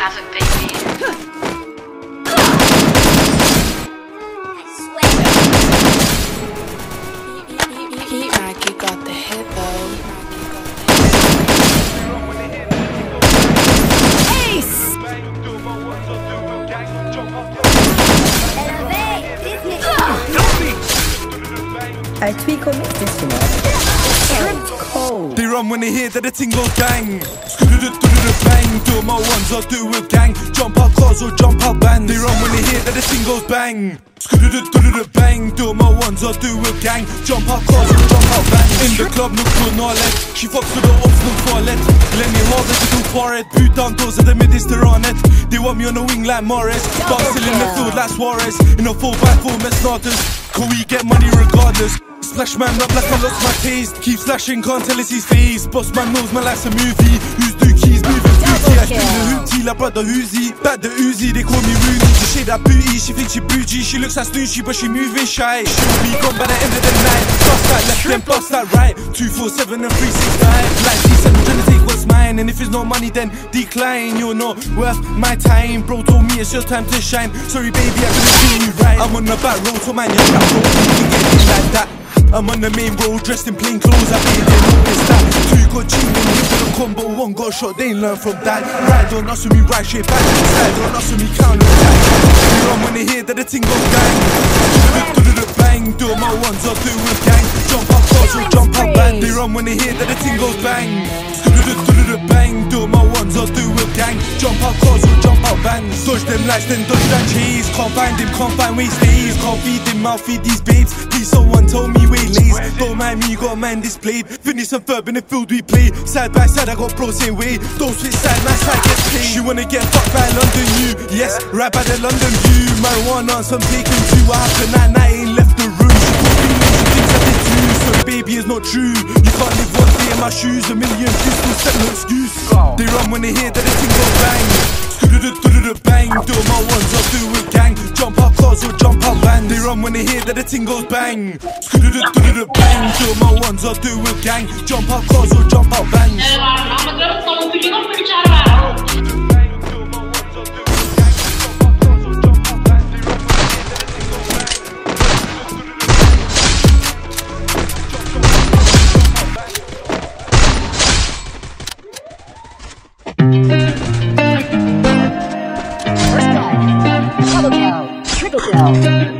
have it, baby. Heat Rocky got the hit. Ace! I this, run when they hear that the ting goes bang. Bang, do my ones or do with gang. Jump out cars or jump out bands. They run when they hear that the ting goes bang. Bang, do my ones or do with gang. Jump out cars or jump out bands. In the club, look for knowledge. She fucks with the ops, look for let. Me hold it to do for it. Boot down doors of the mid on it. They want me on the wing like Mahrez. Still in the field like Suarez. In a 4 by 4 mess starters. Can we get money regardless? Splash man up like I lost my taste. Keep slashing, can't tell it's his face. Boss man knows my life's a movie. Who's dookies moving fruity? I spin the hoopty like brother Uzi. Back the Uzi, they call me Rooney. She shade that booty, she thinks she bougie. She looks like Snoochie, but she moving shy. She'll be gone by the end of the night. Bust that left, then bust that right. 247 and 365. Like D7, trying to take what's mine. And if it's not money, then decline. You're not worth my time. Bro told me it's your time to shine. Sorry, baby, I couldn't do you right. I'm on the back road, so man, you're trap road. You can get it like that. I'm on the main road, dressed in plain clothes. I bet they notice that. Two got cheating, with a combo, one got shot. They ain't learn from that. Ride on us with me, right straight back. Slide on us with me, counter attack. You run when they hear that the ting goes bang. Do the bang, do my ones or do with gang. Jump up cars or jump up band. They run when they hear that the ting goes bang. Bang, do my ones or do with gang. Jump up cars or jump up bands. Dodge them lights, then dodge that cheese. Can't find him, can't find he stays. Can't feed him, I'll feed these babes. Please, someone told me. Don't mind me, got a man displayed. Finish some verb in the field we play. Side by side, I got bros same way. Don't switch side, my side gets played. She wanna get fucked by London, you. Yes, right by the London view. Marijuana, some taking two. I night, night, ain't left the room. She told me she thinks I did too. So baby, it's not true. You can't live one day in my shoes. A million pistols, set no excuse. They run when they hear that the thing goes bang. Bang, do my ones or do it gang. Jump up bands. They run when they hear that the thing goes bang. Bang, do my ones or do with gang. Jump up cars or jump up bands. Kill. Triple kill.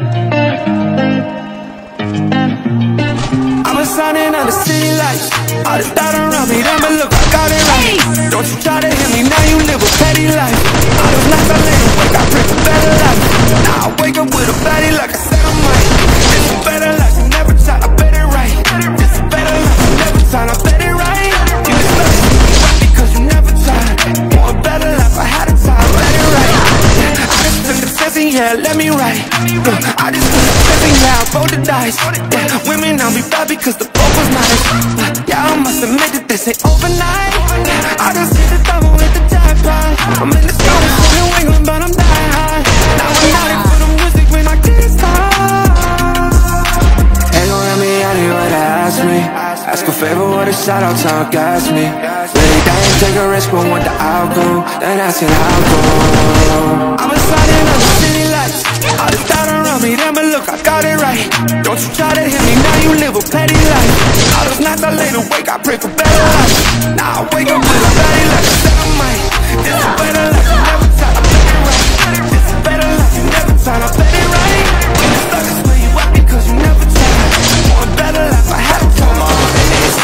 I was shining on the city lights. All the doubt around me, then but look, I got it right. Don't you try to hit me, now you live a petty life. All those nights I lay awake, I pray for better life. Yeah, let me write. Look, I just test and yeah, I the dice. Yeah, women on me bad because the fuck was nice. Yeah, I must admit that this ain't overnight. I just hit the double with the jackpot. I'm in the sky, I'm England, but I'm dying high. Now I'm not for the music when I get started. Ain't gon' let me out here what ask me. Ask a favor or a shout out, time gas me. Really dang, take a risk, but want the outcome. Then asking how go. Pray for better life. Now I wake up with a body like I might. It's a better life, you never tried, I bet it right. It's a better life, you never tried, I bet it right. When stuck, it's where you at because you never tried. Want a better life, I had to come on.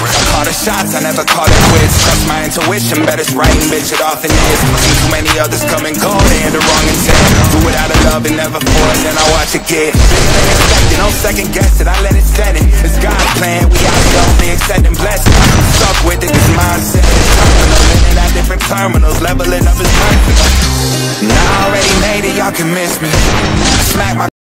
I call the shots, I never call it quits Trust my intuition, bet it's right and bitch it often is Seen too many others come and go, they had the wrong intent Do it out of love and never force, then I watch it get Bigger than expected, no second guess it, I let it set it It's God's plan, we out only accepting blessings. Stuck with it, this mindset is terminal Living at different terminals, leveling up is perfect. Now I already made it, y'all can miss me. Smack my